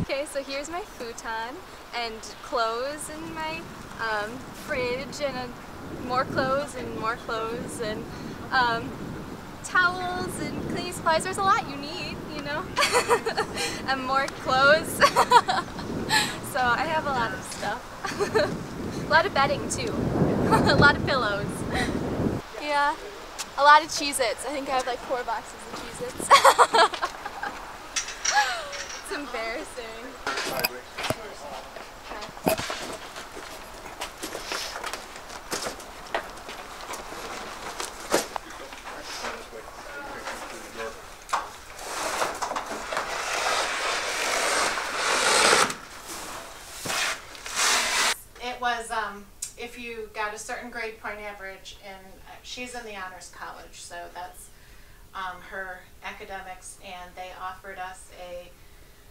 Okay, so here's my futon and clothes in my um, fridge and more clothes and more clothes and um, towels and cleaning supplies. There's a lot you need, you know, and more clothes. so I have a lot of stuff. a lot of bedding too. a lot of pillows. yeah a lot of Cheez-Its. I think I have like four boxes of Cheez-Its. it's embarrassing. It was um, if you got a certain grade point average, and she's in the honors college, so that's um, her academics, and they offered us a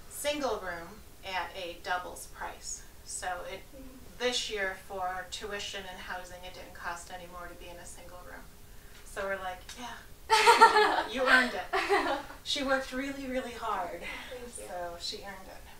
single room at a doubles price. So it this year for tuition and housing, it didn't cost any more to be in a single room. So we're like, yeah, you earned it. She worked really, really hard, so she earned it.